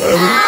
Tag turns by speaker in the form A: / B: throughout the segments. A: Oh!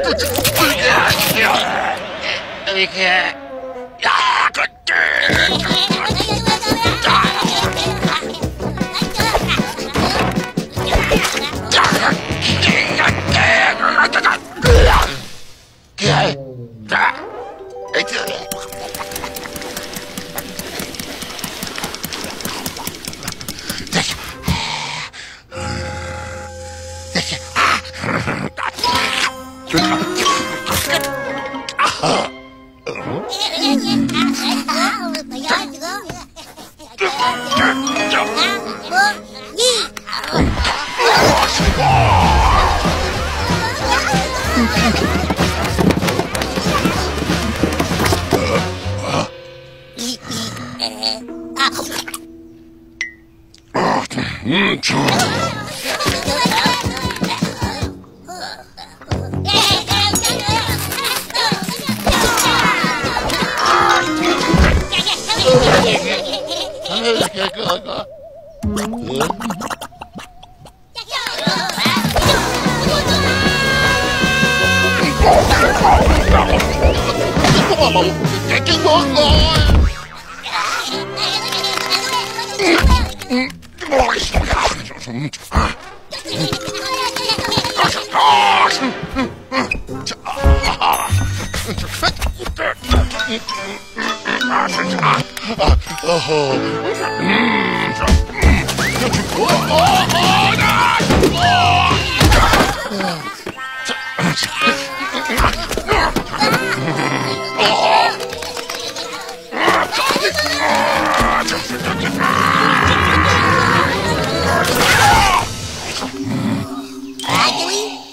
A: Yeah. 就是他。啊哈。哈哈哈，啊哈哈，我不要这个。哈哈哈，啊哈哈，我一。我是我。啊哈哈，一，啊哈。啊，嗯，操。Mm-hmm. Oh, oh,